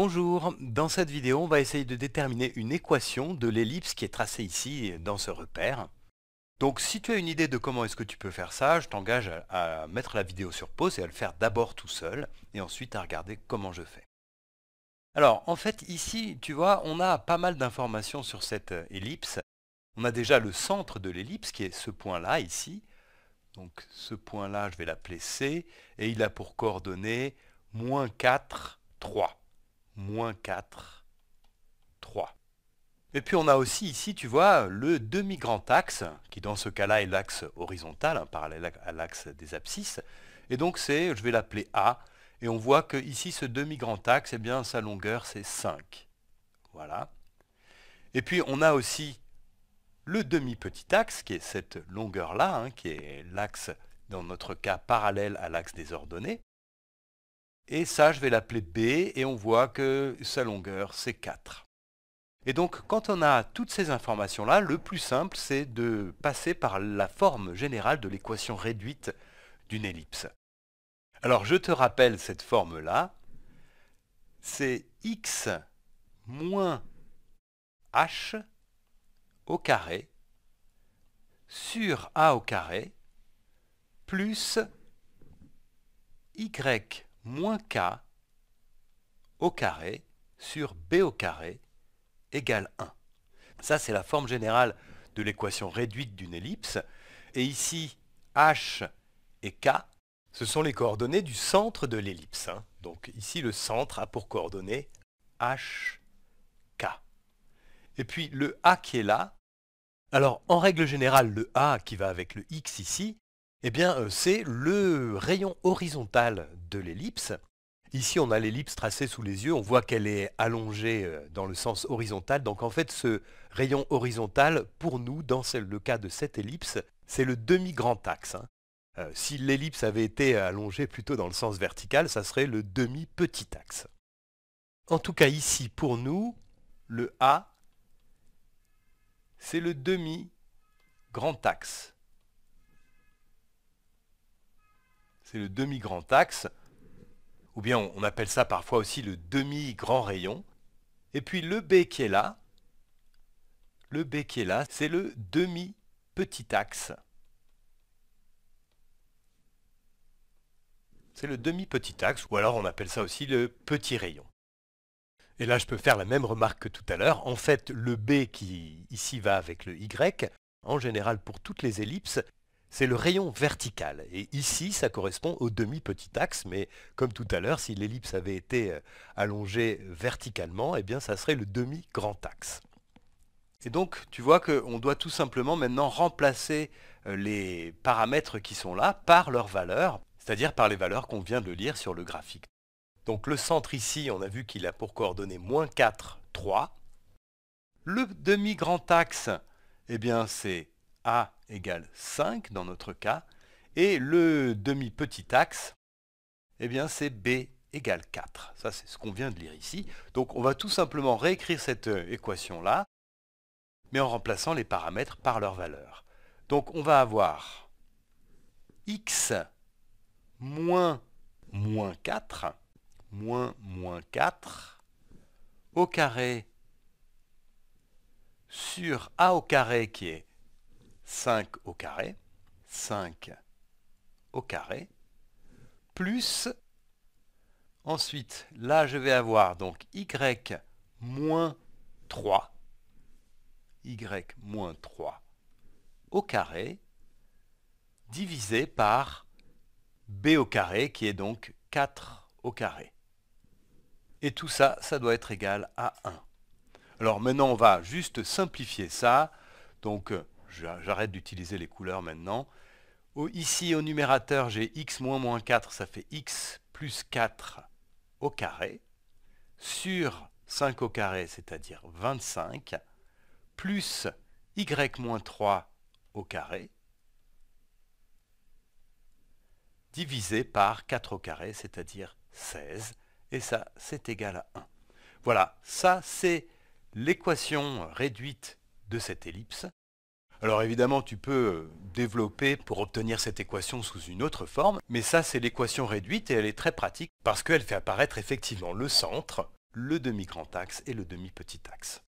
Bonjour, dans cette vidéo on va essayer de déterminer une équation de l'ellipse qui est tracée ici dans ce repère. Donc si tu as une idée de comment est-ce que tu peux faire ça, je t'engage à, mettre la vidéo sur pause et à le faire d'abord tout seul et ensuite à regarder comment je fais. Alors en fait ici tu vois on a pas mal d'informations sur cette ellipse. On a déjà le centre de l'ellipse qui est ce point là ici. Donc ce point là je vais l'appeler C et il a pour coordonnées moins 4, 3 moins 4, 3. Et puis on a aussi ici, tu vois, le demi-grand axe, qui dans ce cas-là est l'axe horizontal, hein, parallèle à l'axe des abscisses. Et donc c'est, je vais l'appeler A, et on voit que ici ce demi-grand axe, eh bien sa longueur c'est 5. Voilà. Et puis on a aussi le demi-petit axe, qui est cette longueur-là, hein, qui est l'axe, dans notre cas, parallèle à l'axe des ordonnées. Et ça, je vais l'appeler B, et on voit que sa longueur, c'est 4. Et donc, quand on a toutes ces informations-là, le plus simple, c'est de passer par la forme générale de l'équation réduite d'une ellipse. Alors, je te rappelle cette forme-là. C'est x moins h au carré sur a au carré plus y moins k au carré sur b au carré égale 1. Ça, c'est la forme générale de l'équation réduite d'une ellipse. Et ici, h et k, ce sont les coordonnées du centre de l'ellipse. Hein. Donc ici, le centre a pour coordonnées h, k. Et puis le a qui est là, alors en règle générale, le a qui va avec le x ici, eh bien, euh, c'est le rayon horizontal de l'ellipse. Ici, on a l'ellipse tracée sous les yeux. On voit qu'elle est allongée euh, dans le sens horizontal. Donc, en fait, ce rayon horizontal, pour nous, dans le cas de cette ellipse, c'est le demi-grand axe. Hein. Euh, si l'ellipse avait été allongée plutôt dans le sens vertical, ça serait le demi-petit axe. En tout cas, ici, pour nous, le A, c'est le demi-grand axe. C'est le demi-grand axe, ou bien on appelle ça parfois aussi le demi-grand rayon. Et puis le B qui est là, le B qui est là, c'est le demi-petit axe. C'est le demi-petit axe, ou alors on appelle ça aussi le petit rayon. Et là, je peux faire la même remarque que tout à l'heure. En fait, le B qui ici va avec le Y, en général pour toutes les ellipses, c'est le rayon vertical. Et ici, ça correspond au demi-petit axe, mais comme tout à l'heure, si l'ellipse avait été euh, allongée verticalement, eh bien ça serait le demi-grand axe. Et donc, tu vois qu'on doit tout simplement maintenant remplacer euh, les paramètres qui sont là par leurs valeurs, c'est-à-dire par les valeurs qu'on vient de lire sur le graphique. Donc le centre ici, on a vu qu'il a pour coordonnées moins 4, 3. Le demi-grand axe, eh bien c'est a égale 5 dans notre cas, et le demi-petit axe, eh bien c'est B égale 4. Ça c'est ce qu'on vient de lire ici. Donc on va tout simplement réécrire cette euh, équation-là, mais en remplaçant les paramètres par leur valeur. Donc on va avoir x moins moins 4, moins moins 4, au carré sur a au carré qui est 5 au carré, 5 au carré, plus, ensuite, là je vais avoir donc y moins 3, y moins 3 au carré, divisé par b au carré, qui est donc 4 au carré. Et tout ça, ça doit être égal à 1. Alors maintenant, on va juste simplifier ça. Donc, j'arrête d'utiliser les couleurs maintenant. ici au numérateur j'ai x moins moins 4, ça fait x plus 4 au carré, sur 5 au carré, c'est-à-dire 25, plus y moins 3 au carré, divisé par 4 au carré, c'est-à-dire 16, et ça c'est égal à 1. Voilà, ça c'est l'équation réduite de cette ellipse. Alors évidemment, tu peux euh, développer pour obtenir cette équation sous une autre forme, mais ça c'est l'équation réduite et elle est très pratique parce qu'elle fait apparaître effectivement le centre le demi-grand axe et le demi-petit axe.